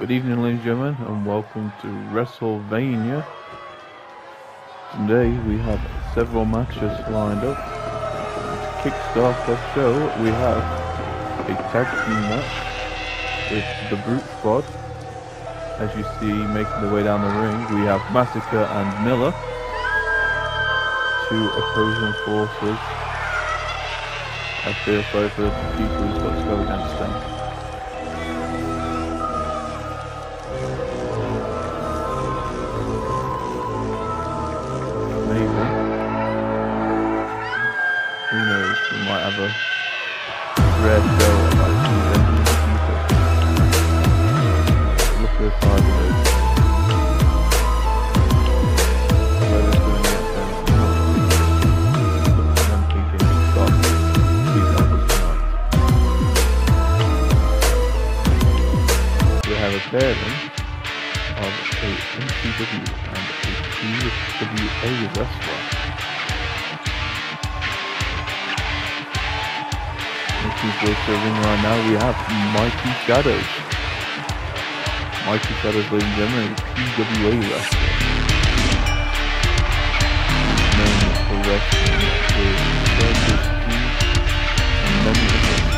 Good evening, ladies and gentlemen, and welcome to Wrestlevainia. Today we have several matches lined up. To kickstart the show, we have a tag team match with the Brute Squad. As you see, making their way down the ring, we have Massacre and Miller, two opposing forces. I feel sorry for the people who's got to go against them. Have a red belt like Look at the size of. We a pairing of a MCW and a PWA wrestler. We're serving right now, we have Mikey Shadows. Mikey Shadows, ladies and gentlemen, PWA wrestler. Known for wrestling with Circus and many others.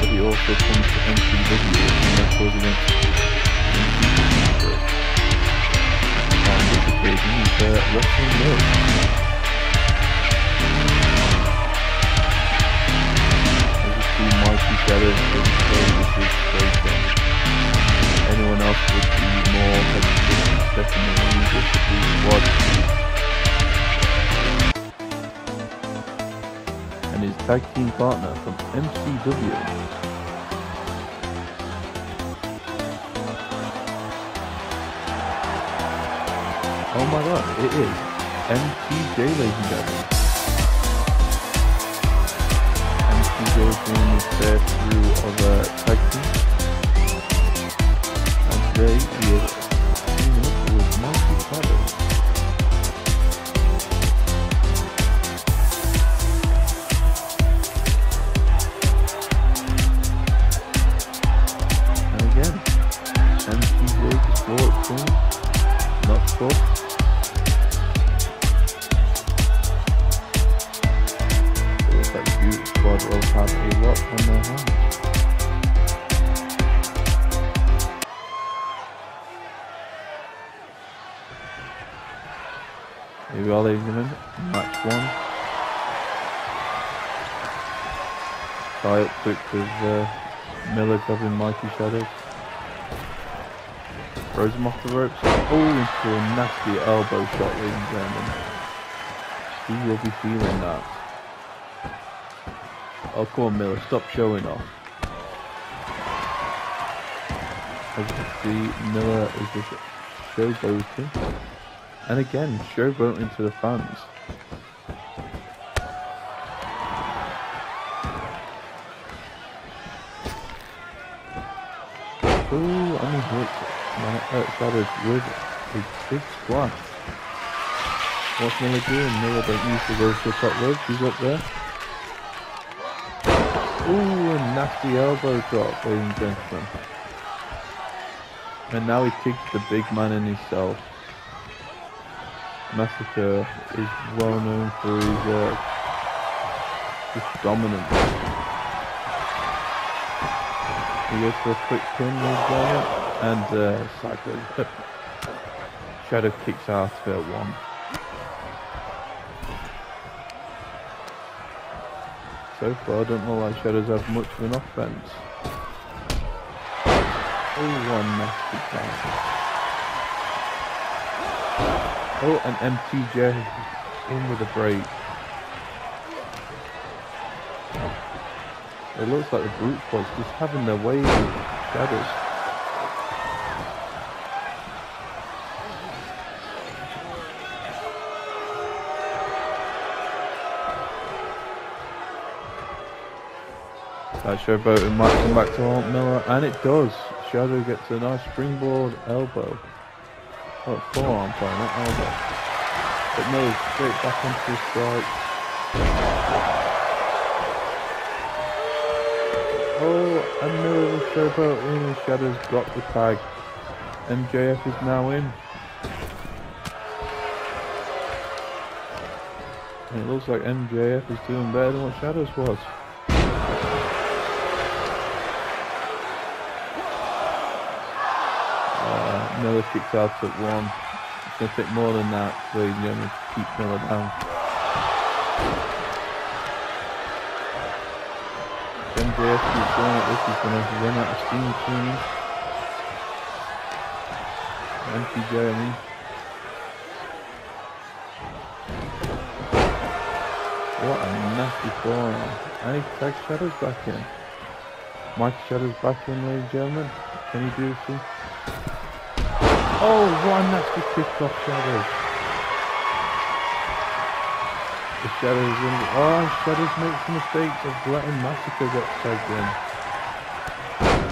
But he also comes to MCW and wrestles against MCW. On this occasion, he's uh, wrestling. Together Anyone else would be more hesitant, definitely this squad. And his tag team partner from MCW. Oh my god, it is MTJ ladies and gentlemen. Goes in instead through other tactics. And today Here we are ladies and gentlemen, match one. Up quick with uh, Miller grabbing Mikey Shadows. Throws him off the ropes. Oh, into a nasty elbow shot ladies and gentlemen. He will be feeling that. Oh, come on, Miller, stop showing off. As you can see, Miller is just showboating. And again, showboating to the fans. Ooh, and he hits my outside with a big splash. What's Miller doing? Miller don't usually go to the top rope, he's up there. Ooh, a nasty elbow drop, ladies and gentlemen. And now he kicks the big man in himself. Massacre is well known for his uh, just dominance. He goes for a quick pin, and uh, Cycler. Shadow kicks out it one. So far, I don't know why Shadows have much of an offense. Oh, one nasty pass. Oh, an MTJ in with a break. It looks like the brute force just having their way with Shadows. That showboat it might come back to Miller, and it does. Shadow gets a nice springboard elbow. Oh, forearm, sorry, not elbow. But no, straight back into the strike. Oh, another showboat in. Shadows got the tag. MJF is now in. And it looks like MJF is doing better than what Shadows was. Kicks out at one. It's going to take more than that, and gentlemen, to keep Miller down. MJF keeps going at this, he's going to run out of steam soon. MTJ, I. What a nasty forearm. And he takes Shadows back in. Mike Shadows back in, ladies and gentlemen. Can he do some? Oh, what a nasty kick off Shadows. The Shadows in. Oh, Shadows makes mistakes of letting Massacre get tagged in.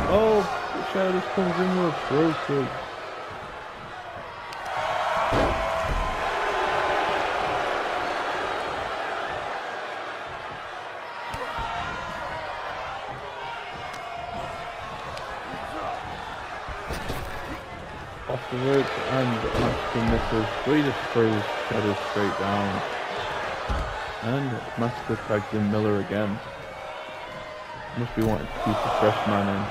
Oh, Shadows comes in with a throw kick. Tags in Miller again. Must be wanting to keep the fresh man in.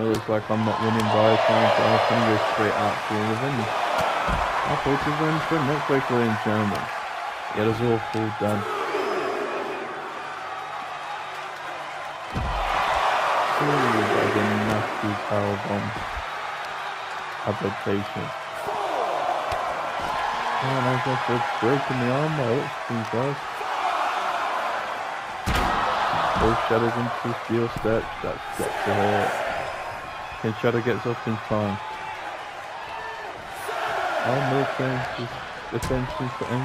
Miller's like, I'm not winning by going to go straight out for revenge. I thought revenge for next week, ladies and gentlemen. Yeah, it's all full done. Surely by the nasty power bomb adaptation. And I guess it's breaking the arm out, he does. Both shadows into steel steps, that's got to hurt. Can Shadow gets up in time. Oh, no thanks, attention for M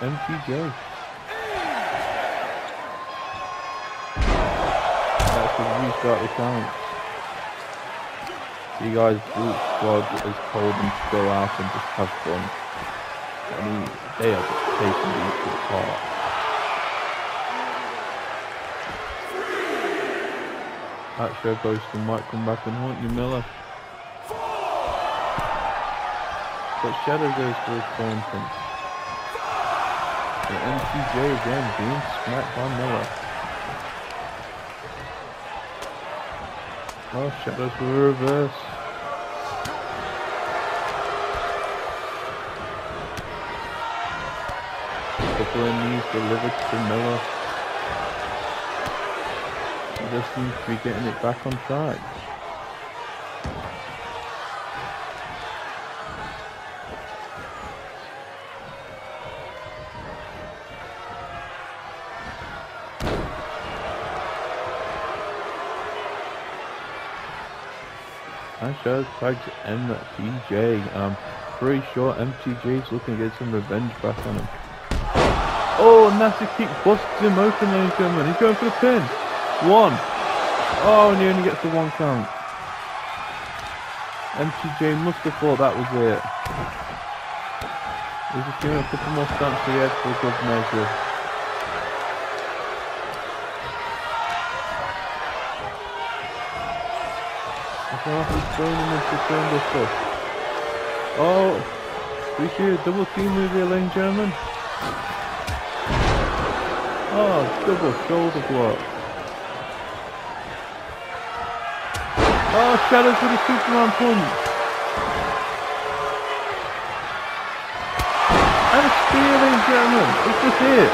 MTJ. That should restart the count. You guys, Brute Squad is them to go out and just have fun. I mean, they are just taking these to apart. That show boasting might come back and haunt you, Miller. But Shadow goes for his taunting. The MTJ again being smacked by Miller. Oh, Shadows will reverse. Of knees delivered to Miller. He just seems to be getting it back on track. I shows tags MTJ. I'm pretty sure MTJ is looking to get some revenge back on him. Oh, nasty kick busts him open, ladies and gentlemen. He's going for the pin. One. Oh, and he only gets the one count. MTJ must have thought that was it. He's just giving a couple more stamps to the for good measure. Him into. Oh, we a double team move here, ladies and gentlemen. Oh, double shoulder block. Oh, Shadows with a Superman punch. And a spear, ladies gentlemen. It's just it.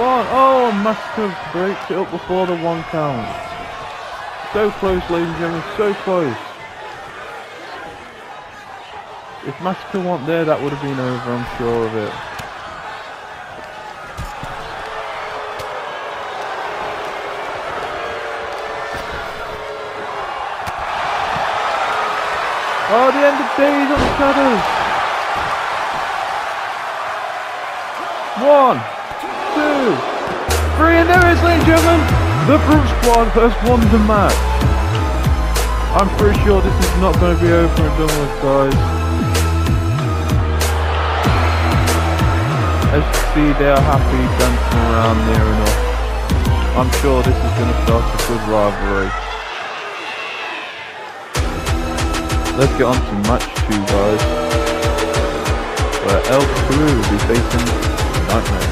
One. Oh, Massacre breaks it up before the one count. So close, ladies and gentlemen, so close. If Massacre weren't there, that would have been over, I'm sure of it. Oh, the end of days on the shadows. One, two, three, and there is, ladies and gentlemen. The Brute Squad has won the match. I'm pretty sure this is not going to be over and done with, guys. As you see, they are happy dancing around near enough. I'm sure this is going to start a good rivalry. Let's get on to match two, guys. Where El Crew will be facing Nightmare.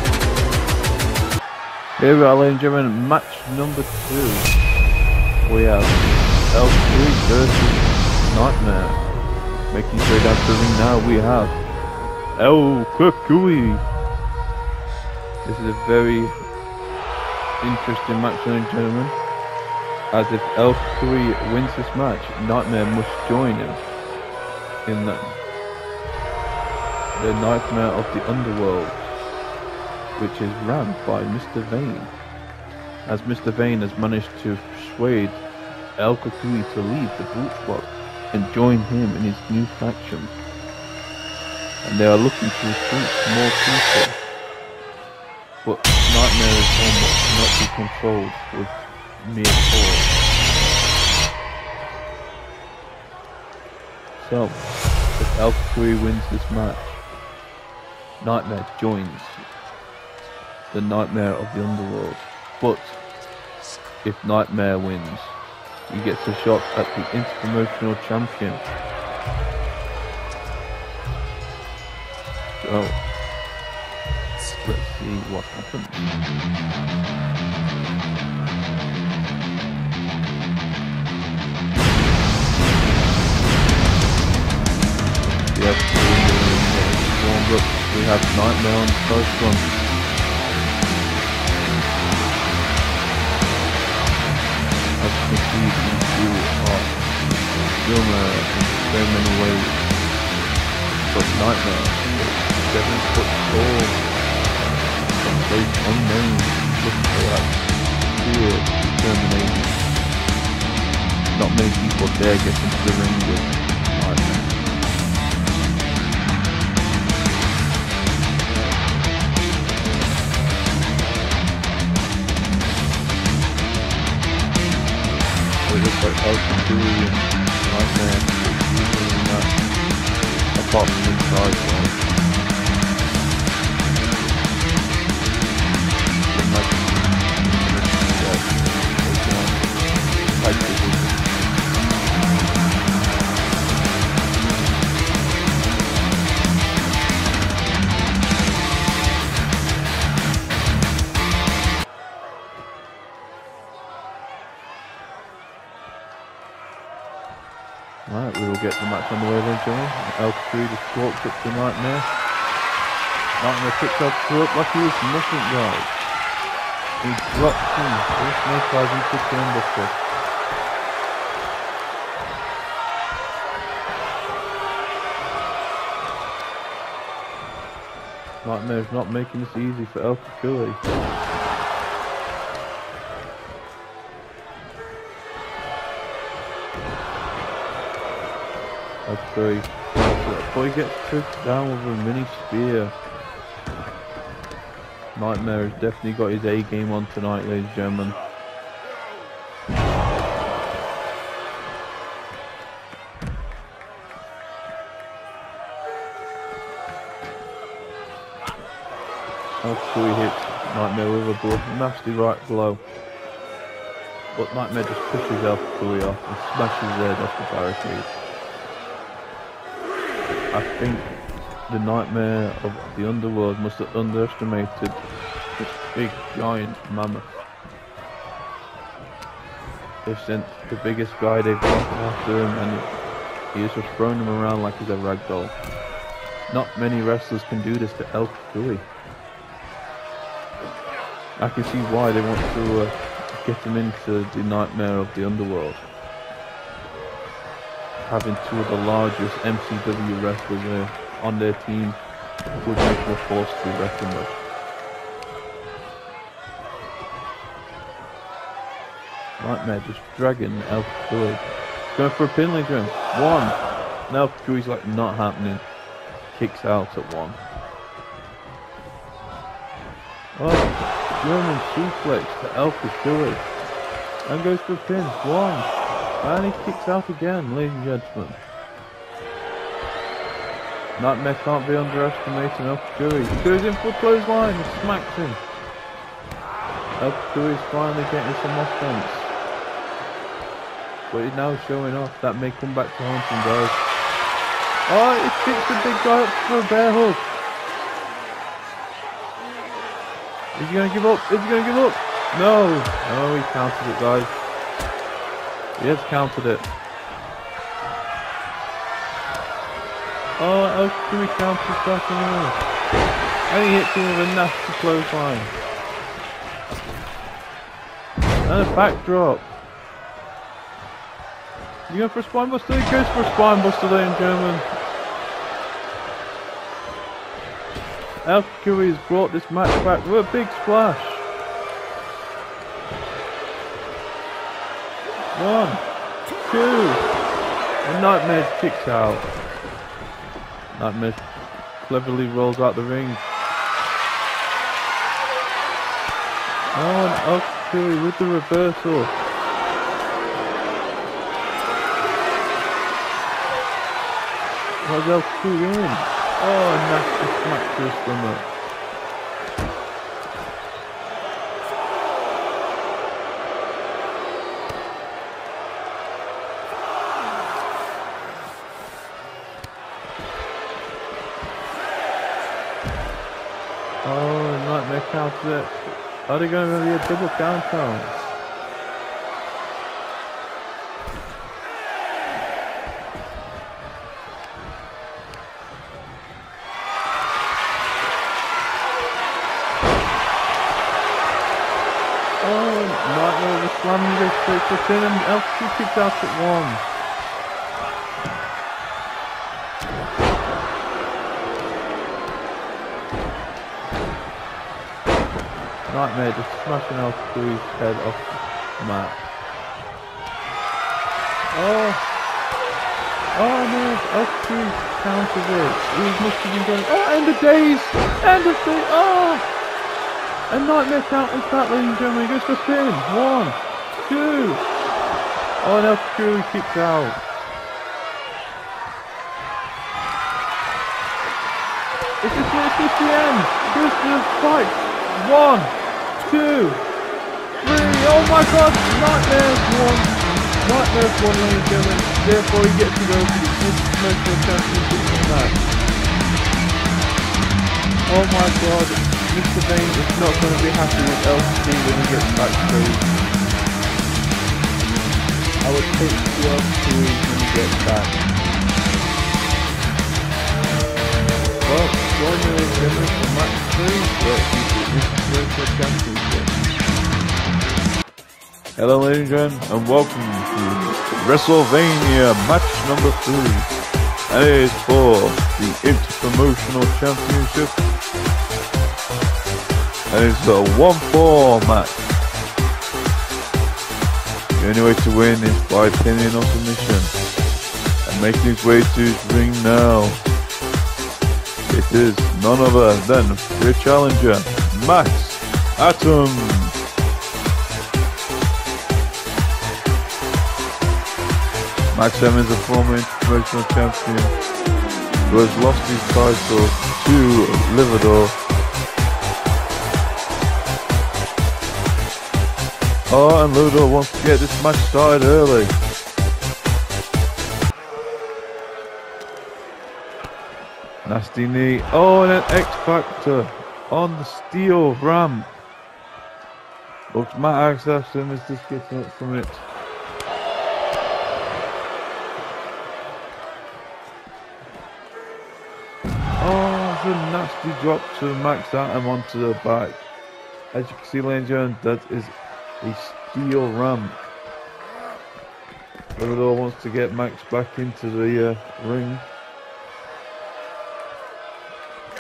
Here we are, ladies and gentlemen, match number two. We have El Crew versus Nightmare. Making way down to the ring now, we have El Cucuy. This is a very interesting match, ladies and gentlemen. As if El Cucuy wins this match, Nightmare must join him in that the Nightmare of the Underworld, which is run by Mr. Vain. As Mr. Vain has managed to persuade El Cucuy to leave the Brute and join him in his new faction. And they are looking to recruit more people. But Nightmare is that cannot be controlled with force. So, if El Cucuy wins this match, Nightmare joins the Nightmare of the Underworld. But if Nightmare wins, he gets a shot at the Interpromotional Champion. So, let's see what happens. Have Nightmare on first one. As you these two are similar in so many ways. But Nightmare, seven foot tall, some place unknown, looking for that fear, determination. Not many people dare get into the ring with Like Elton Dewey and Nightmare usually not apart from inside Crew just walked up to Nightmare. Nightmare picked up up like he was nothing, guys. He dropped him. This no ties into turnbuckle. Nightmare's not making this easy for El Cucuy. That's very Boy gets took down with a mini spear. Nightmare has definitely got his A game on tonight, ladies and gentlemen. He hits Nightmare with a blow, nasty right blow. But Nightmare just pushes El Cucuy off and smashes his head off the barricade. I think the nightmare of the underworld must have underestimated this big giant mammoth. They've sent the biggest guy they've got after him and he has just thrown him around like he's a rag doll. Not many wrestlers can do this to El Cucuy. I can see why they want to uh, get him into the nightmare of the underworld having two of the largest MCW wrestlers on their team would make them a force to be reckoned with. Nightmare just dragging El Cucuy. Going for a pin like him. One. El Cucuy's like not happening. Kicks out at one. Oh, German suplex to El Cucuy. And goes for a pin. One. And he kicks out again, ladies and gentlemen. Nightmare can't be underestimated enough. Fury goes in for a clothesline and smacks him. Elko is finally getting some offense. But he's now showing off. That may come back to haunt him, guys. Oh, he picks the big guy up for a bear hug. Is he going to give up? Is he going to give up? No. No, he counted it, guys. He has counted it. Oh, Elko counters back in and he hits him with a nasty clothesline. And a backdrop. You going for a spinebuster? He goes for a spinebuster there in German. Has brought this match back with a big splash. One, two, and Nightmare kicks out. Nightmare cleverly rolls out the ring. Oh, and Elko with the reversal. Was Elko in? Oh, nasty smack to his stomach. Are they going to be a double count out? Oh, Nightmare was slamming this straight to pin and Elko kicked out at one. Nightmare just smashing Elko's head off the mat. Oh! Oh no, Elko counters it. He must have been going, oh, end of days! End of days! Oh! A Nightmare counters that, ladies and gentlemen. Goes for spin. One, two. Oh, and Elko kicks out. Is this, is this the end? Here's the fight. One two, three. Oh my god, Nightmare's won. Nightmare's won, ladies and gentlemen. Therefore, he gets to go to the International Championship match. Oh my god, Mr. Vain is not going to be happy with LC when he gets back to I would take the LC when he gets back. Well, join me and for match 3, where he's Hello ladies and gentlemen and welcome to Wrestlevainia match number 3 and it is for the Interpromotional Championship and it's a 1-4 match. The only way to win is by pinning or submission and making his way to his ring now. It is none other than your challenger Max Atom. Max is a former international champion who has lost his title to Livador. Oh, and Livador wants to get this match started early. Nasty knee. Oh, and an X Factor on the steel ramp. Looks Matt Axelson is just getting up from it. Nasty drop to Max Atom onto the back. As you can see, ladies and that is a steel ramp. Livador wants to get Max back into the uh, ring.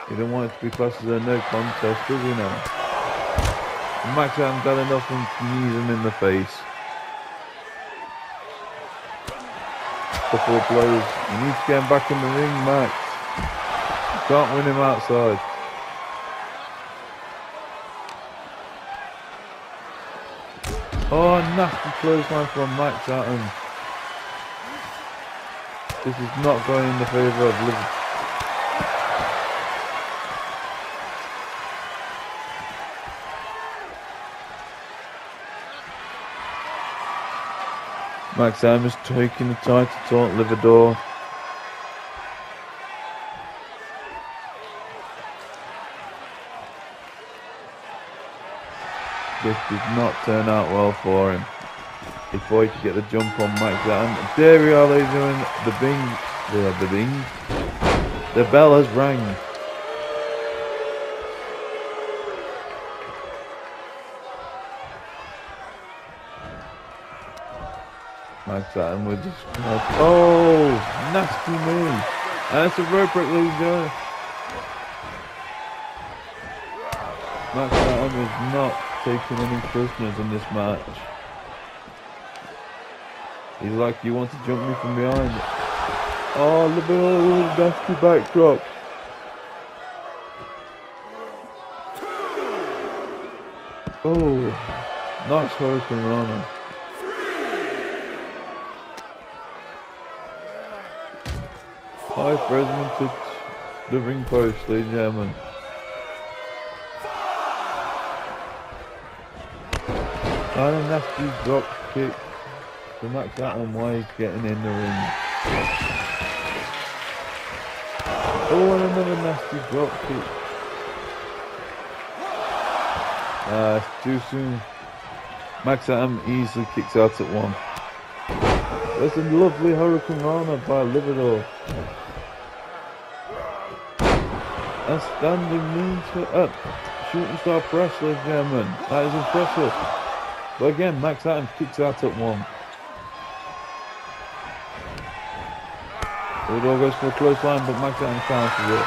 He didn't want it to be as a no contest, does he now? Max hasn't done enough and knees him in the face. Couple of blows. You need to get him back in the ring, Max. Can't win him outside. Oh, nasty clothesline from Max Atom. This is not going in the favour of Liverpool. Max Atom is taking the title to Livador. This did not turn out well for him. Thought he could get the jump on Max Amos. There we are, ladies and gentlemen. The bing, the, the bing, the bell has rang. Max and we're just oh nasty move. That's a rope break ladies and gentlemen. Max Atom is not taking any prisoners in this match. He's like, you want to jump me from behind? Oh, look at all the nasty backdrop. Oh, nice Hurricane Rana. High Fresman to the ring post, ladies and gentlemen. And a nasty drop kick to Max Atom while he's getting in the ring. Oh, and another nasty drop kick. Uh, too soon. Max Atom easily kicks out at one. That's a lovely Hurricane Rana by Livador. A standing moon to up. Shooting star press, ladies and gentlemen. That is impressive. But again, Max Adams kicks out at one. Udo goes for a close line, but Max Adams counters it.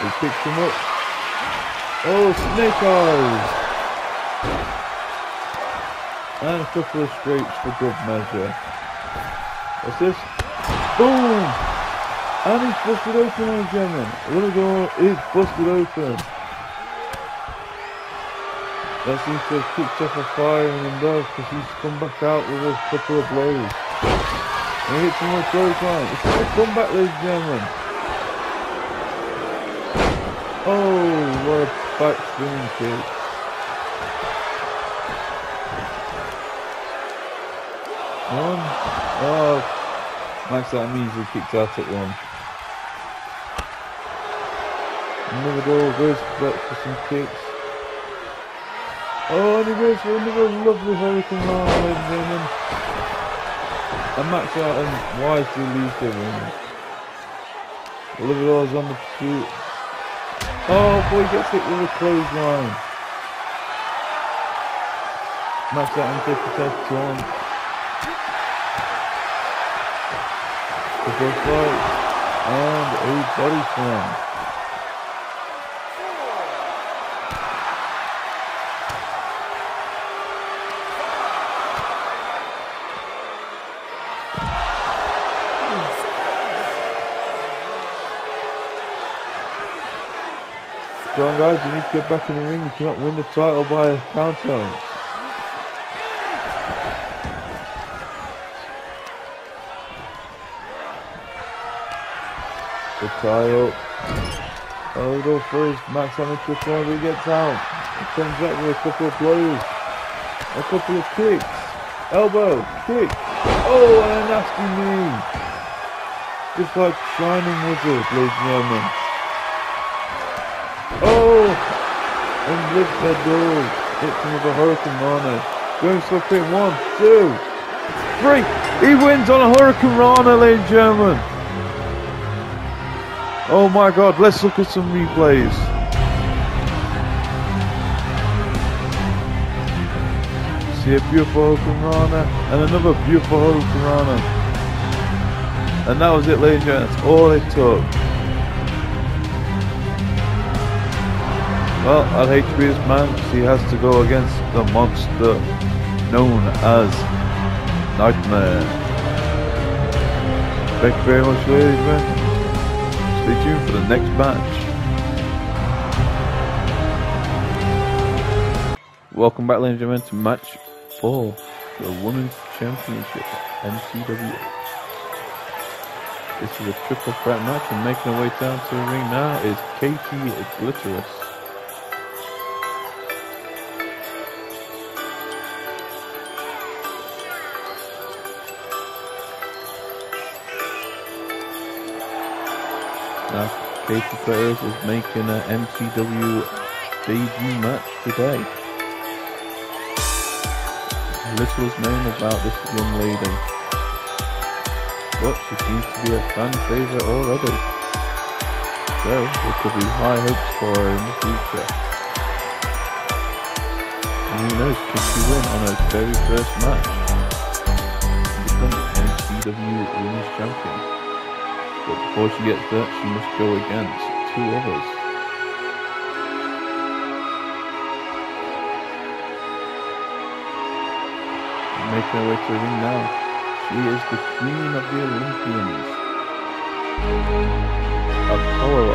He picks him up. Oh, snake eyes! And a couple of straights for good measure. What's this? Boom! And he's busted open, gentlemen. Little door is busted open. That seems to have kicked off a fire in him though, because he's come back out with a couple of blows. And he hits him with a clothesline. It's a comeback, ladies and gentlemen. Oh, what a back spinning kick. One. Oh, Max that easily kicked out at one. Another goal goes back for some kicks. Oh, and he goes for another lovely Hurricane Rana, ladies and gentlemen. And Max out wisely leaves the ring. Oliver's on the pursuit. Oh, boy, gets hit with a clothesline. Max out and takes the test on. The first fight. And a body slam. Guys, you need to get back in the ring. You cannot win the title by a counter. The title. Oh, go first. Max one, he gets out. He comes back with a couple of blows. A couple of kicks. Elbow, kick. Oh, and a nasty knee. Just like Shining Wizard, ladies and gentlemen. Oh! And lift that door. Hits him with a Hurricane Rana. Going for a pin. One, two, three. He wins on a Hurricane Rana, ladies and gentlemen. Oh my god, let's look at some replays. See a beautiful Hurricane Rana and another beautiful Hurricane Rana. And that was it, ladies and gentlemen. That's all it took. Well, his man because he has to go against the monster known as Nightmare. Thank you very much, ladies and gentlemen. Stay tuned for the next match. Welcome back, ladies and gentlemen, to match 4 the Women's Championship MCW. This is a triple threat match and making her way down to the ring now is Katie Glitterous. Now, Perez is making an MCW debut match today. Little is known about this young lady, but she seems to be a fan favourite already. So, there could be high hopes for her in the future. And who knows, could she win on her very first match? Become MCW Women's Champion. But before she gets that, she must go against two others. Making her way to the ring now. She is the queen of the Olympians. Apollo.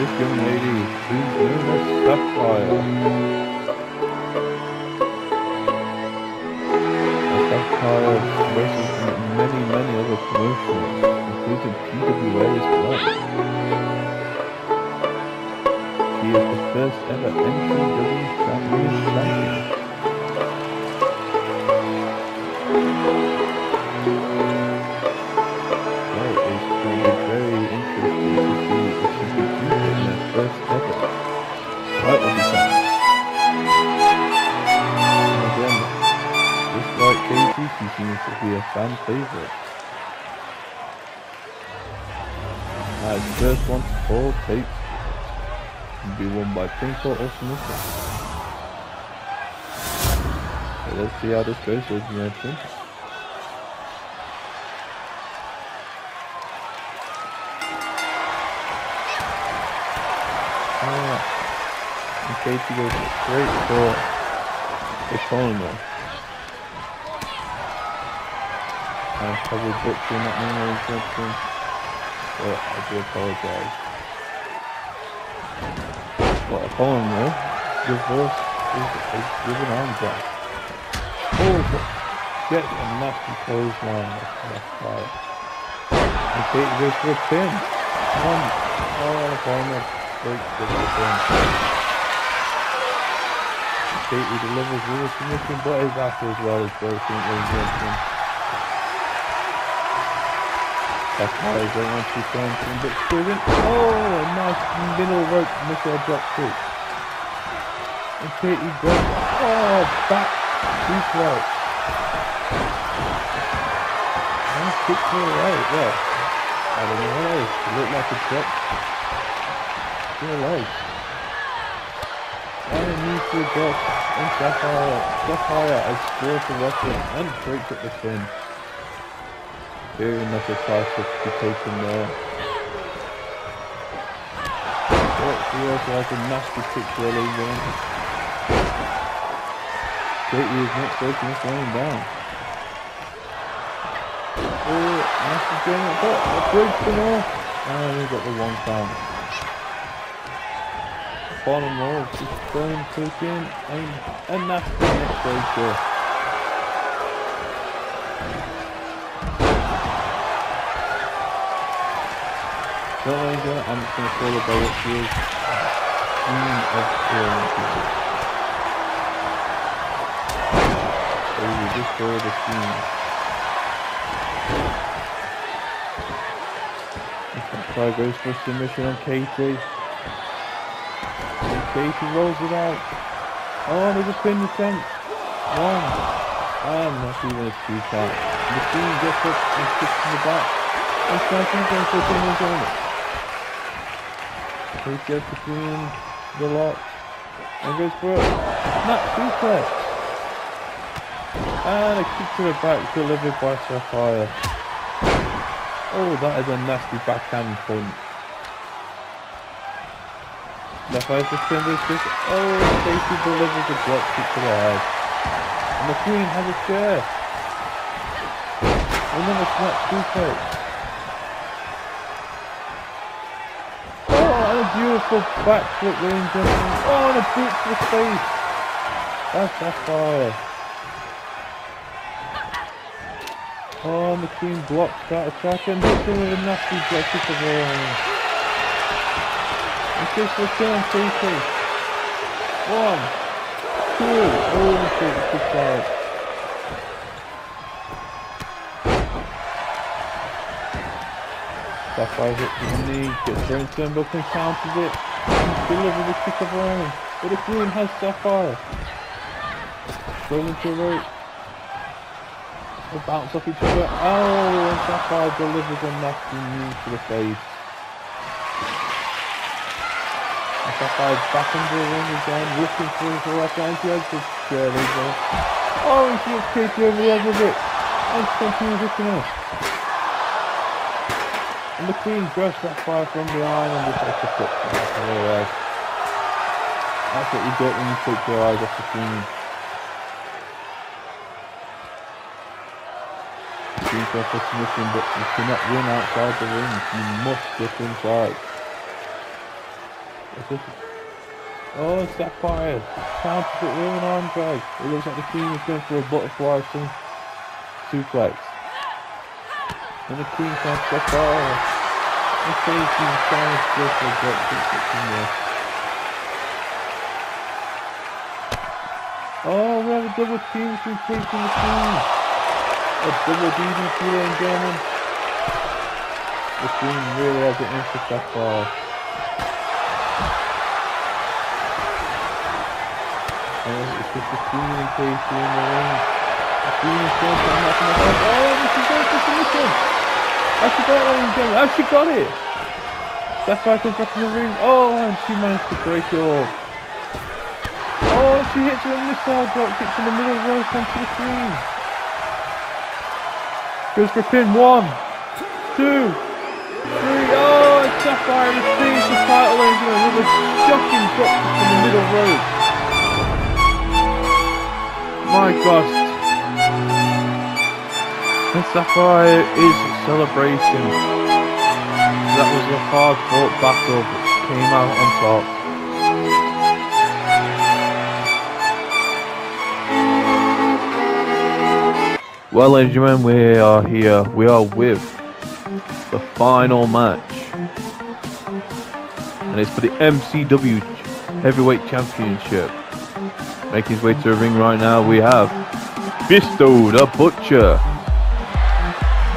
This young lady, How this ah, goes, ladies and gentlemen. Alright. And Katie goes straight for the corner. I'm probably butchering that ladies and but I do apologise. But upon though, reverse is a with an arm drag. But get a nasty clothesline. That's right. And goes for a pin. One. Oh, opponent breaks the pin. Katie delivers with a submission, but is after as well as ladies and gentlemen. That's why I don't want to him, but still in. Oh, a nice middle rope missile drop kick. And Katie goes, oh, back, too slow. Nice kick to the right, well, I don't know what. It looked like a to the leg. And knee to drop, and Sapphire, Sapphire has scored the wrestling and breaks up the pin. Very much a taken there. He also has a nasty kick the leg there. Katie is not breaking this laying down. Oh, nasty German, but a breaks them off. And we got the one count. Bottom roll, just going kick in, and a nasty neck breaker. So like that, I'm just gonna call it by what she is. Queen of destroy the team. Fly goes for submission on Katie. And Katie rolls it out. Oh, there's a pin defense. One. And that's even a two count. The team gets up and sticks in the back. And starting going for in single goal. Katie gets between the lock And goes for it. Not Snap suplex. And a kick to the back delivered by Sapphire. Oh, that is a nasty backhand punch. Sapphire suspended this. Oh, Stacey delivers a drop kick to the head. And the Queen has a chair. Another snap suplex. Oh, and a beautiful backflip, and gentlemen. Oh, and a boot to the face. That's Sapphire. Oh, McQueen blocks that attack and hits him a nasty kick of her own. And Chris will kill him TP. One, two, oh, McQueen kicks out. Sapphire hits his knee, gets her in turnbuckle and counters it, and delivers a kick of her own. But the Queen has Sapphire. Into a rope. Bounce off each other. Oh, and Sapphire delivers a nasty knee to the face. And Sapphire's back into the ring again, looking for his left hand. She has the chair over. Oh, and she Katie over the edge of it. And continues hitting her. And the Queen grabs Sapphire from behind and just takes a foot. That's what you get when you take your eyes off the Queen. Queen goes for submission, but you cannot win outside the ring. You must get inside. What's this? Oh, Sapphire. Counters it with an arm drag. It looks like the Queen is going for a butterfly su- suplex. And the Queen counts Sapphire. And Casey trying to go for a in there. Oh, we have a double team between Casey and the Queen. A double DDT, ladies and gentlemen. The Queen really has it in for Sapphire. Oh, it's just the Queen and Casey in the ring. The Queen oh, is going a knock in the head. Oh, and she's going for submission. Has she got it, ladies and gentlemen? Has she got it? Sapphire comes back in the ring. Oh, and she managed to break it off. Oh, she hits her a missile drop kick from the middle rope onto the Queen. Goes for pin. One, two, three. Oh, and Sapphire receives the title engine with a shocking drop from the middle rope. My God. And Sapphire is celebrating. That was a hard fought battle, but came out on top. Well, ladies and gentlemen, we are here. We are with the final match. And it's for the MCW Heavyweight Championship. Making his way to the ring right now, we have Bisto the Butcher.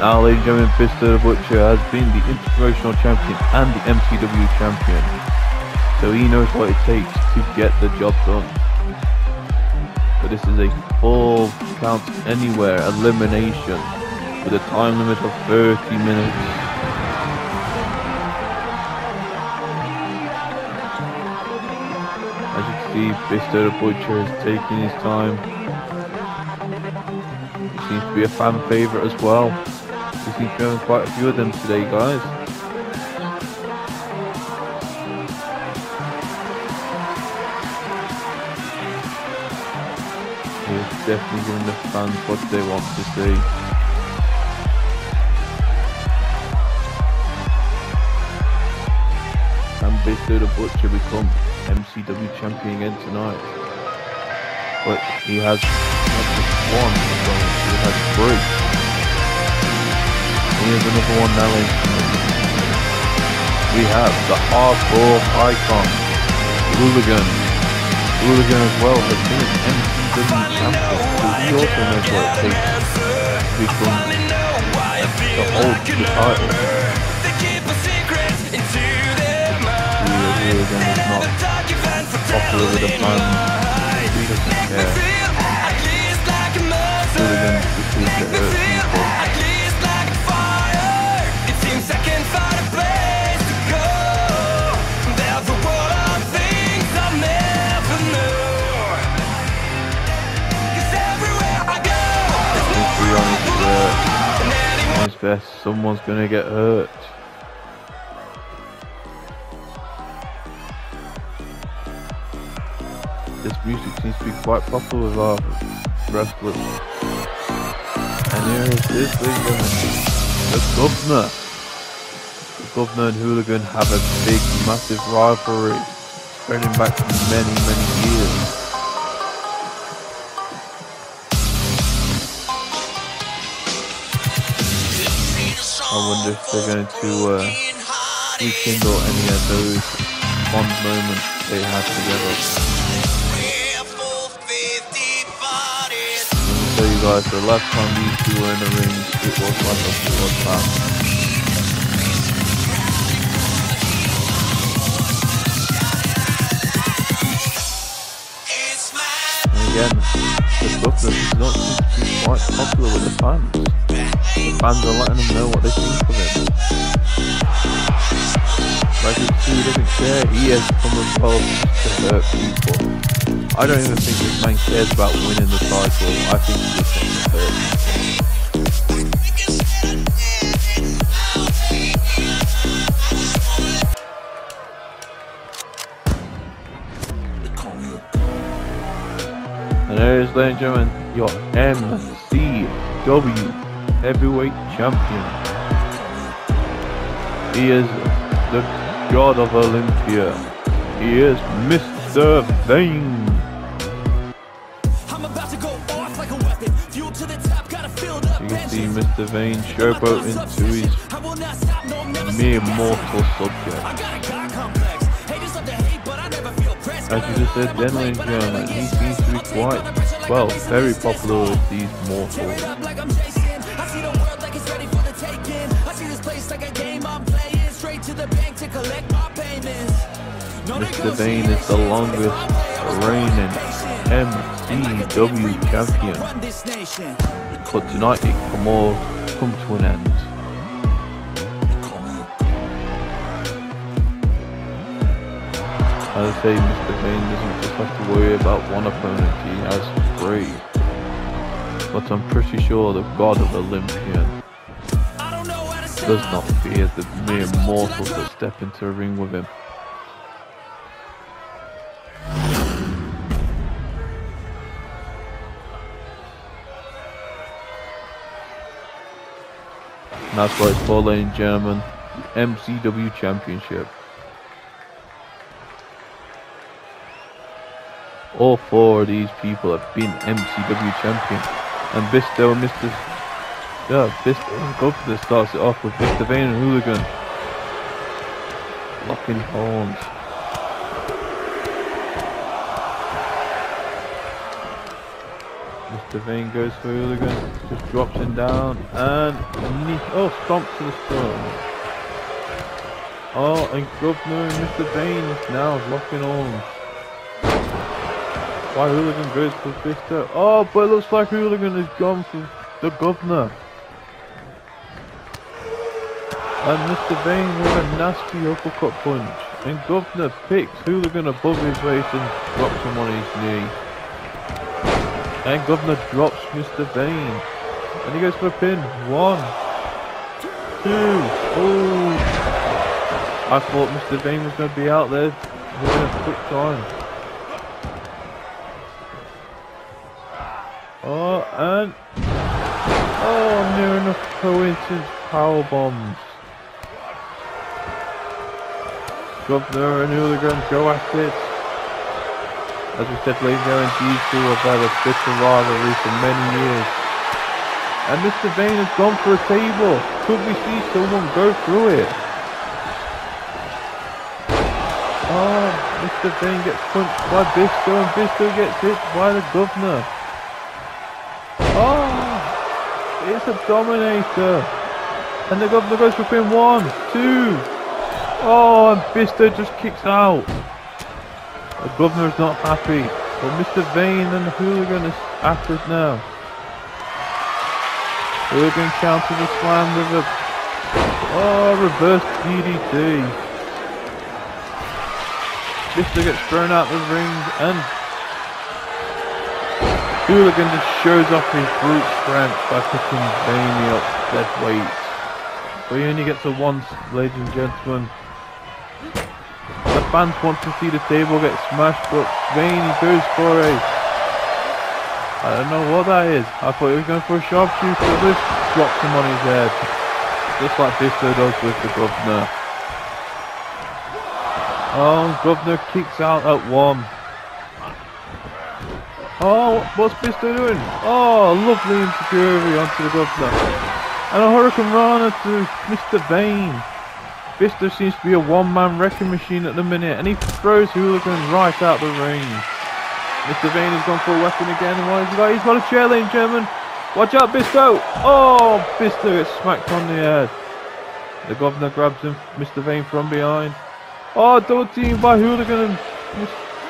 Now, ladies and gentlemen, Bisto the Butcher has been the Interpromotional Champion and the MCW Champion. So he knows what it takes to get the job done. But this is a full count anywhere elimination with a time limit of 30 minutes. As you can see, the Butcher is taking his time. He seems to be a fan favourite as well. We seem to be having quite a few of them today, guys. He's definitely giving the fans what they want to see. Can Bisto the Butcher become MCW champion again tonight? But he has not just one, he has three. And here's another one now. We have the hardcore icon, Hooligan. Hooligan as well has been doesn't have to. He also knows what it takes to become the old guitar. He not popular with the fans. He doesn't care. That honest someone's gonna get hurt. This music seems to be quite popular with our wrestlers. And here is this the governor. The governor and hooligan have a big, massive rivalry spreading back many, many wonder if they're going to uh, rekindle any of those fond moments they had together. Let me tell you guys, the last time these two were in the ring, it was like a bloodbath. Again, the Buckner does not quite popular with the fans. Fans are letting him know what they think of him. Like it's he doesn't care, he has come involved to hurt people. I don't even think this man cares about winning the title. I think he just wants to hurt people. And there's, ladies and gentlemen, your MCW Heavyweight Champion. He is the God of Olympia. He is Mr. Vain. I'm about to go off like a weapon. Fuel to the top, got a filled You can see. Mr. Vain showboat into his I will not stop, I'm mere mortal subject. got a God complex. Haters love to hate, but I never feel pressed. As you just said, then, ladies and gentlemen, he seems to be quite, well, very popular with these mortals. Mr. Vain is the longest reigning MCW champion. But tonight it can all come to an end. As I say, Mr. Vain doesn't just have to worry about one opponent, he has three. But I'm pretty sure the god of Olympian does not fear the mere mortals that step into a ring with him. That's why it's gentlemen, the MCW Championship. All four of these people have been MCW champion. And Bisto and Mr. Yeah, Bisto and Governor starts it off with Mr. Vain and Hooligan. Locking horns. Mr. Vain goes for Hooligan, just drops him down, and oh, stomp to the stone. Oh, and Governor Mr. Vain is now locking on. Why Hooligan goes for Bisto? Oh, but it looks like Hooligan has gone for the Governor. And Mr. Vain with a nasty uppercut punch. And Governor picks Hooligan above his waist and drops him on his knee. And Governor drops Mr. Vain. And he goes for a pin. One. Two. Oh. I thought Mr. Vain was going to be out there within a quick time. Oh, and... Oh, near enough coincidence power bombs. Governor and Hooligan go at it. As we said, ladies and gentlemen, these two have had a bitter rivalry for many years. And Mr. Vain has gone for a table. Could we see someone go through it? Ah, oh, Mr. Vain gets punched by Bisto and Bisto gets hit by the Governor. Oh, it's a Dominator. And the Governor goes for pin one, two, Oh, and Bisto just kicks out. The governor's not happy. But Mr. Vain and the hooligan is after it now. Hooligan counters the slam with a oh reverse DDT. Bisto gets thrown out of the ring and Hooligan just shows off his brute strength by picking Vain up dead weight. But he only gets a once, ladies and gentlemen. Fans want to see the table get smashed, but Vain goes for a... I don't know what that is. I thought he was going for a sharpshooter, but this drops him on his head. Just like Bisto does with the Governor. Oh, Governor kicks out at one. Oh, what's Bisto doing? Oh, lovely insecurity onto the Governor. And a hurricanrana to Mr. Vain. Bisto seems to be a one-man wrecking machine at the minute, and he throws Hooligan right out the ring. Mr. Vain has gone for a weapon again, and what has he got? He's got a chair lane, German. Watch out, Bisto! Oh, Bisto gets smacked on the head. The Governor grabs him, Mr. Vain from behind. Oh, double team by Hooligan and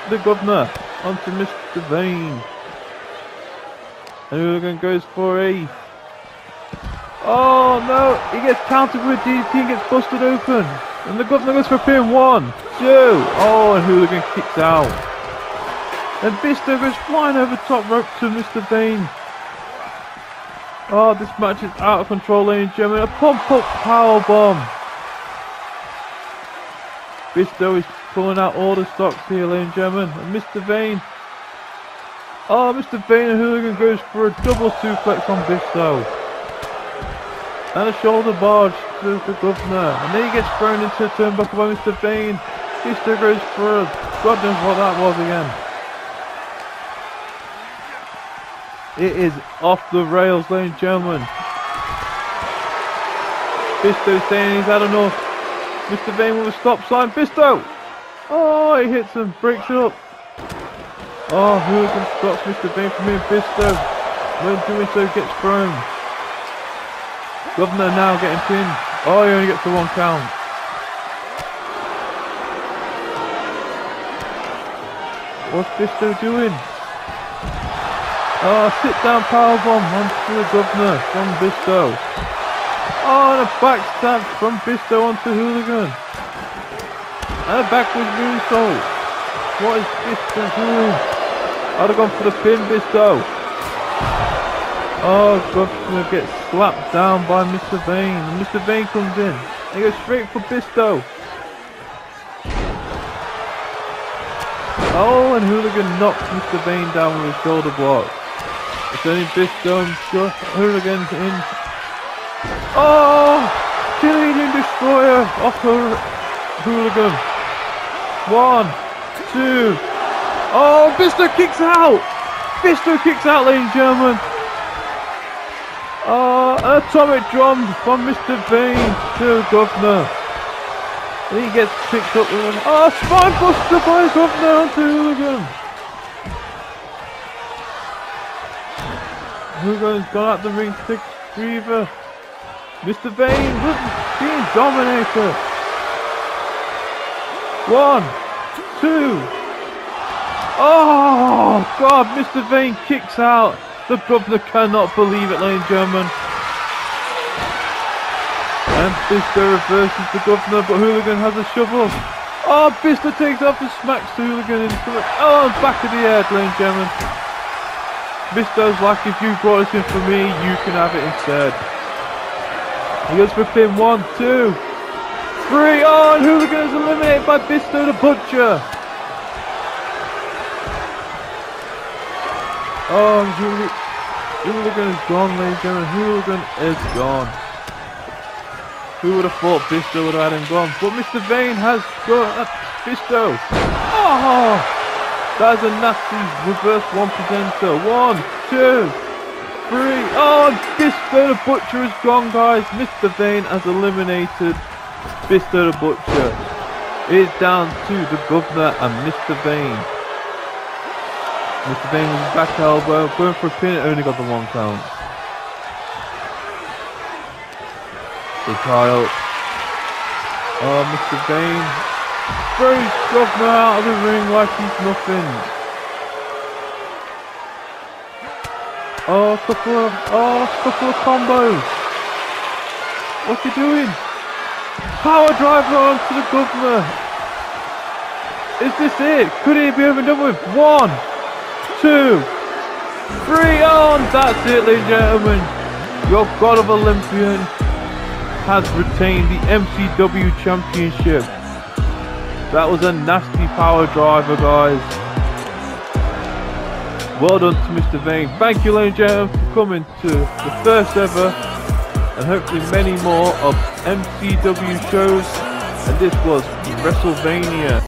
the Governor onto Mr. Vain. And Hooligan goes for a Oh no, he gets countered with DDT and gets busted open. And the governor goes for pin one, two. Oh, and Hooligan kicks out. And Bisto goes flying over top rope to Mr. Vain. Oh, this match is out of control, ladies and gentlemen. A pump up power bomb. Bisto is pulling out all the stocks here, ladies and gentlemen. And Mr. Vain. Oh, Mr. Vain and Hooligan goes for a double suplex on Bisto. And a shoulder barge to the governor. And then he gets thrown into a turnbuckle by Mr. He still goes for a God knows what that was again. It is off the rails, ladies and gentlemen. Bisto saying he's had enough. Mr. Vain with a stop sign. Bisto! Oh, he hits him, breaks it up. Oh, Hooligan stops Mr. Vain from being Bisto. When doing so, gets thrown. Governor now getting pinned. Oh, he only gets the one count. What's Bisto doing? Oh, sit down powerbomb onto the governor from Bisto. Oh, and a backstab from Bisto onto Hooligan. And a backwards moonsault. What is Bisto doing? I'd have gone for the pin, Bisto. Oh, Governor gets slapped down by Mr. Vain. Mr. Vain comes in. He goes straight for Bisto. Oh, and Hooligan knocks Mr. Vain down with a shoulder block. It's only Bisto and Hooligan's in. Oh! Canadian Destroyer off her Hooligan. One, two. Oh, Bisto kicks out! Bisto kicks out, ladies and gentlemen. Oh, atomic drum from Mr. Vain to Governor. He gets picked up with an ah, oh, spine buster by Governor onto Hooligan. Hooligan's gone out the ring take Griever. Mr. Vain being dominator. One, two. Oh God! Mr. Vain kicks out. The governor cannot believe it, ladies and gentlemen. And Bisto reverses the governor, but Hooligan has a shovel. Oh, Bisto takes off and smacks the Hooligan into the oh, back of the head, ladies and gentlemen. Bisto's like, if you brought this in for me, you can have it instead. He goes for pin one, two, three. Oh, and Hooligan is eliminated by Bisto the Butcher. Um, oh, Hooligan is gone, ladies and gentlemen. Hooligan is gone. Who would have thought Bisto would have had him gone? But Mr. Vain has got Bisto. Oh, that is a nasty reverse one presenter. One, two, three. Oh, Bisto the Butcher is gone, guys. Mr. Vain has eliminated Bisto the Butcher. It is down to the Governor and Mr. Vain. Mr. Vain with his back elbow, going for a pin, only got the one count. The Kyle. Oh, Mr. Vain. Throws Dogma out of the ring like he's nothing. Oh, couple of, oh, couple of combos. What's he doing? Power driver onto the governor. Is this it? Could it be over and done with? One, two, three on. That's it, ladies and gentlemen. Your God of Olympian has retained the MCW Championship. That was a nasty power driver, guys. Well done to Mr. Vain. Thank you, ladies and gentlemen, for coming to the first ever and hopefully many more of MCW shows. And this was Wrestlevainia.